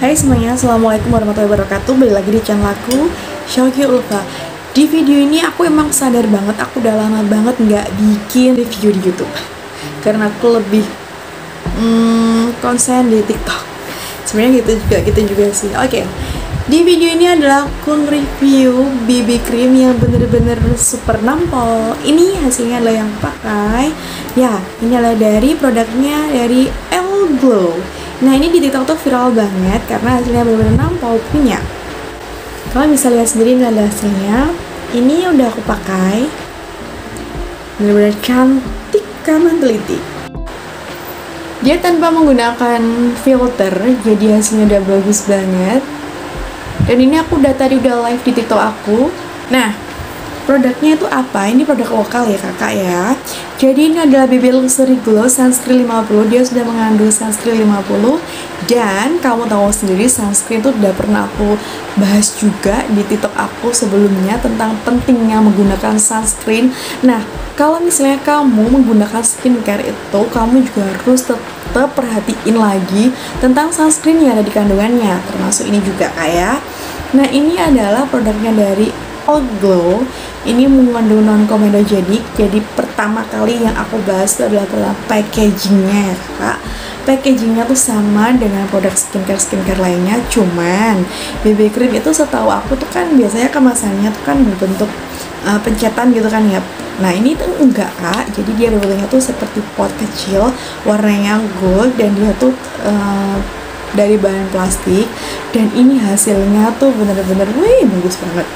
Hai semuanya, Assalamualaikum warahmatullahi wabarakatuh. Balik lagi di channel aku, Shauki Ulfa. Di video ini aku emang sadar banget Aku udah lama banget nggak bikin review di Youtube. Karena aku lebih hmm, konsen di TikTok. Sebenarnya gitu juga, gitu juga sih. Oke, di video ini adalah aku review BB cream yang bener-bener super nampol. Ini hasilnya adalah yang pakai Ya, ini adalah dari produknya dari L Glow Nah ini di TikTok tuh viral banget karena hasilnya benar-benar nampol punya. Kalian bisa lihat sendiri ini adalah hasilnya. Ini udah aku pakai. Benar-benar cantik karena teliti. Dia tanpa menggunakan filter, jadi hasilnya udah bagus banget. Dan ini aku udah tadi udah live di TikTok aku. Nah, produknya itu apa? Ini produk lokal ya kakak ya. Jadi ini adalah BB Luxury Glow Sunscreen 50 Dia sudah mengandung sunscreen 50 Dan kamu tahu sendiri sunscreen itu udah pernah aku bahas juga di TikTok aku sebelumnya Tentang pentingnya menggunakan sunscreen. Nah, kalau misalnya kamu menggunakan skincare itu Kamu juga harus tetap perhatiin lagi tentang sunscreen yang ada di kandungannya. Termasuk ini juga kayak Nah, ini adalah produknya dari All Glow ini mengandung non komedogenik jadi pertama kali yang aku bahas itu adalah tentang packagingnya ya kak. Packagingnya tuh sama dengan produk skincare skincare lainnya. Cuman BB cream itu setahu aku tuh kan biasanya kemasannya tuh kan berbentuk uh, pencetan gitu kan ya. Nah ini tuh enggak kak, jadi dia bentuknya tuh seperti pot kecil, warnanya gold dan dia tuh uh, dari bahan plastik. Dan ini hasilnya tuh bener-bener wih bagus banget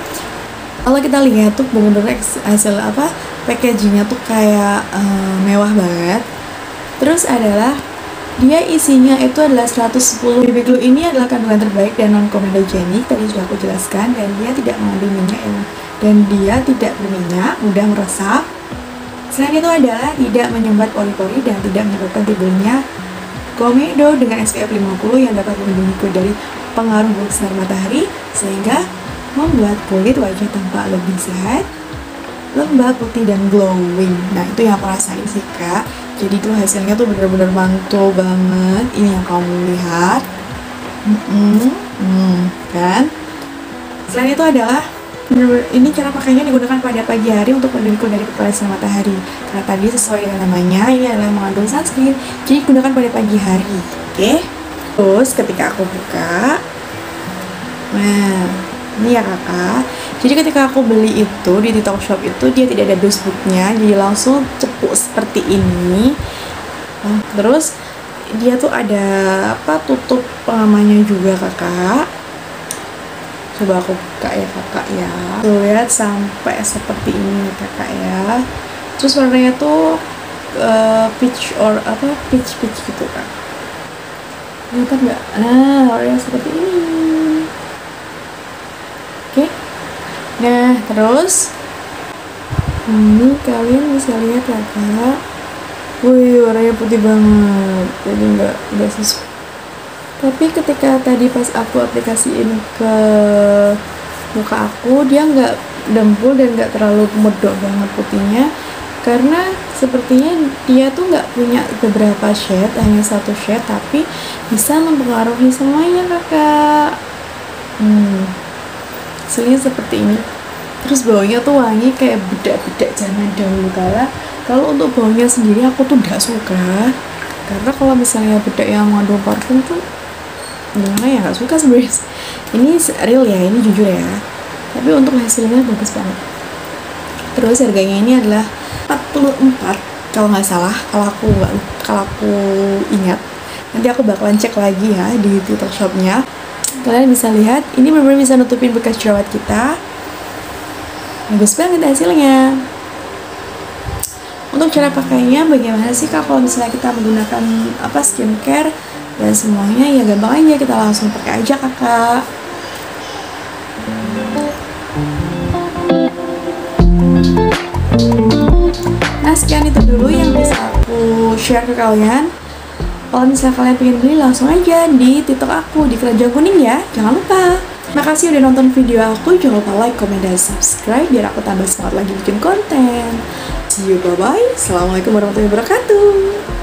kalau kita lihat tuh bener-bener hasil apa packagingnya tuh kayak uh, mewah banget. Terus adalah dia isinya itu adalah 110 BB glue ini adalah kandungan terbaik dan non komedogenik tadi sudah aku jelaskan dan dia tidak mengandung minyak yang dan dia tidak berminyak mudah meresap. Selain itu adalah tidak menyumbat pori-pori dan tidak menyebabkan timbulnya komedo dengan SPF 50 yang dapat melindungi dari pengaruh sinar matahari sehingga membuat kulit wajah tampak lebih sehat, lembab, putih, dan glowing. Nah, itu yang aku rasain sih, Kak. Jadi tuh hasilnya tuh bener-bener mantul banget. Ini yang kamu lihat. Mm -mm. Hmm, kan? Selain itu adalah ini cara pakainya digunakan pada pagi hari untuk melindungi dari kepala sinar matahari. Karena tadi sesuai dengan namanya, ini adalah mengandung sunscreen. Jadi digunakan pada pagi hari. Oke? Okay? Terus ketika aku buka, nah ini ya kakak. Jadi ketika aku beli itu di TikTok Shop itu dia tidak ada dosebooknya jadi langsung cepuk seperti ini. Nah, terus dia tuh ada apa tutup pengamannya juga kakak. Coba aku buka ya kakak ya. Tuh lihat sampai seperti ini kakak ya. Terus warnanya tuh uh, peach or apa peach peach gitu kan kelihatan nggak? Nah warnanya seperti ini Oke. Okay? Nah, terus ini kalian bisa lihat ya kak. Wih, warnanya putih banget. Jadi nggak nggak sesuai. Tapi ketika tadi pas aku aplikasiin ke muka aku, dia nggak dempul dan nggak terlalu medok banget putihnya karena sepertinya dia tuh nggak punya beberapa shade hanya satu shade tapi bisa mempengaruhi semuanya kakak hmm hasilnya seperti ini. Terus baunya tuh wangi kayak bedak-bedak zaman dahulu kala kalau untuk baunya sendiri aku tuh tidak suka. Karena kalau misalnya bedak yang mengandung parfum tuh gimana ya nggak suka sebenarnya. Ini real ya ini jujur ya. Tapi untuk hasilnya bagus banget. Terus harganya ini adalah 44 kalau nggak salah kalau aku nggak kalau aku ingat. Nanti aku bakalan cek lagi ya di tiktok shopnya kalian bisa lihat ini benar-benar bisa nutupin bekas jerawat kita. Bagus banget hasilnya. Untuk cara pakainya bagaimana sih kak kalau misalnya kita menggunakan apa skincare? Dan semuanya ya gampang aja. Kita langsung pakai aja kakak nah sekian itu dulu yang bisa aku share ke kalian kalau misalnya kalian pengen beli langsung aja di TikTok aku di Kerajaan Kuning ya. Jangan lupa. Makasih udah nonton video aku. Jangan lupa like, comment, dan subscribe biar aku tambah semangat lagi bikin konten. See you, bye-bye. Assalamualaikum warahmatullahi wabarakatuh.